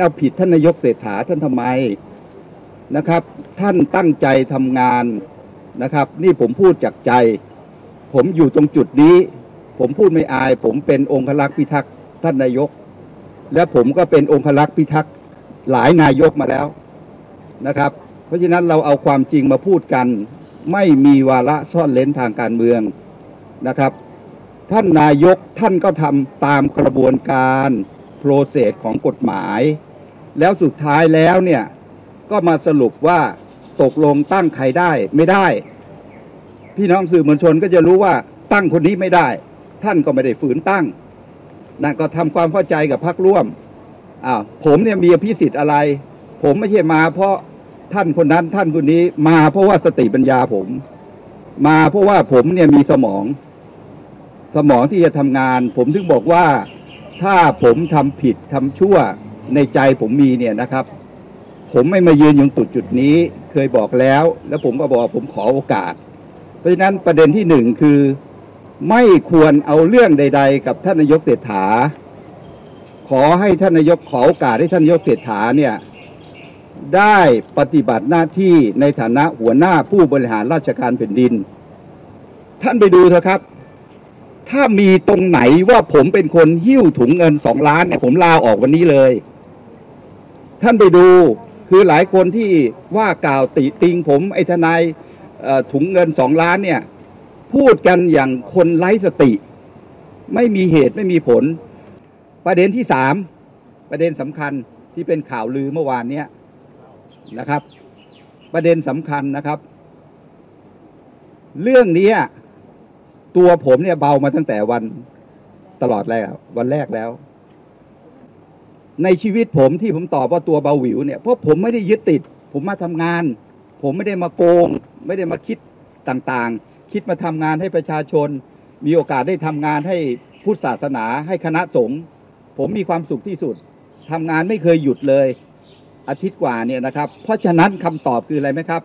เอาผิดท่านนายกเศรษฐาท่านทำไมนะครับ ท่านตั้งใจทำงานนะครับ นี่ผมพูดจากใจ ผมอยู่ตรงจุดนี้ ผมพูดไม่อาย ผมเป็นองคลักษ์พิทักษ์ท่านนายก และผมก็เป็นองคลักษ์พิทักษ์หลายนายกมาแล้วนะครับ เพราะฉะนั้นเราเอาความจริงมาพูดกัน ไม่มีวาระซ่อนเล้นทางการเมืองนะครับ ท่านนายกท่านก็ทำตามกระบวนการ โปรเซสของกฎหมาย แล้วสุดท้ายแล้วเนี่ยก็มาสรุปว่าตกลงตั้งใครได้ไม่ได้ พี่น้องสื่อมวลชนก็จะรู้ว่าตั้งคนนี้ไม่ได้ ท่านก็ไม่ได้ฝืนตั้งนั่นก็ทำความเข้าใจกับพรรคร่วมอ้าวผมเนี่ยมีอภิสิทธิ์อะไร ผมไม่ใช่มาเพราะท่านคนนั้นท่านคนนี้มาเพราะว่าสติปัญญาผม มาเพราะว่าผมเนี่ยมีสมอง สมองที่จะทำงาน ผมถึงบอกว่า ถ้าผมทำผิดทำชั่วในใจผมมีเนี่ยนะครับ ผมไม่มายืนอยู่จุดจุดนี้เคยบอกแล้ว แล้วผมก็บอกผมขอโอกาส เพราะฉะนั้นประเด็นที่หนึ่งคือ ไม่ควรเอาเรื่องใด ๆ กับท่านนายกเศรษฐา ขอให้ท่านนายกขอโอกาสให้ท่านนายกเศรษฐาเนี่ยได้ปฏิบัติหน้าที่ในฐานะหัวหน้าผู้บริหารราชการแผ่นดิน ท่านไปดูเถอะครับ ถ้ามีตรงไหนว่าผมเป็นคนหิ้วถุงเงินสองล้านเนี่ยผมลาออกวันนี้เลย ท่านไปดูคือหลายคนที่ว่ากล่าวติติงผมไอ้ทนายถุงเงินสองล้านเนี่ย พูดกันอย่างคนไร้สติ ไม่มีเหตุไม่มีผล ประเด็นที่สามประเด็นสำคัญที่เป็นข่าวลือเมื่อวานเนี้ยนะครับ ประเด็นสำคัญนะครับ เรื่องนี้ ตัวผมเนี่ยเบามาตั้งแต่วันตลอดแล้ว วันแรกแล้ว ในชีวิตผมที่ผมตอบว่าตัวเบาหวิวเนี่ยเพราะผมไม่ได้ยึดติด ผมมาทำงาน ผมไม่ได้มาโกง ไม่ได้มาคิดต่างๆ คิดมาทำงานให้ประชาชน มีโอกาสได้ทำงานให้พุทธศาสนาให้คณะสงฆ์ผมมีความสุขที่สุดทำงานไม่เคยหยุดเลยอาทิตย์กว่าเนี่ยนะครับ เพราะฉะนั้นคำตอบคืออะไรไหมครับ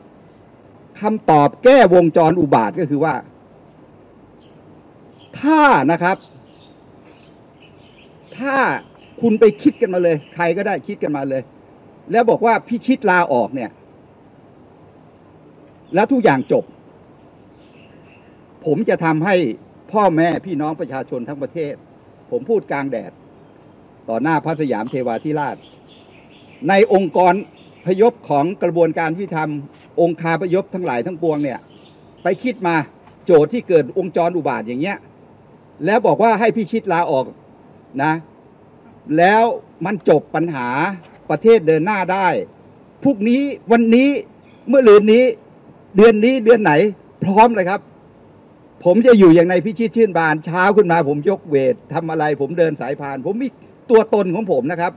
คำตอบแก้วงจรอุบาทก็คือว่า ถ้านะครับ ถ้าคุณไปคิดกันมาเลย ใครก็ได้คิดกันมาเลย แล้วบอกว่าพิชิตลาออกเนี่ย แล้วทุกอย่างจบ ผมจะทำให้พ่อแม่พี่น้องประชาชนทั้งประเทศ ผมพูดกลางแดด ต่อหน้าพระสยามเทวาธิราช ในองค์กรพยพของกระบวนการวิธรรม องคาพยพทั้งหลายทั้งปวงเนี่ย ไปคิดมาโจทย์ที่เกิดองค์จรอุบาทอย่างเงี้ย แล้วบอกว่าให้พิชิตลาออกนะ แล้วมันจบปัญหาประเทศเดินหน้าได้พรุ่งนี้วันนี้เมื่อลืนนี้ เดือนนี้เดือนไหน พร้อมเลยครับ ผมจะอยู่อย่างในพิชิตชื่นบานเช้าขึ้นมา ผมยกเวททำอะไร ผมเดินสายพาน ผมมีตัวตนของผมนะครับ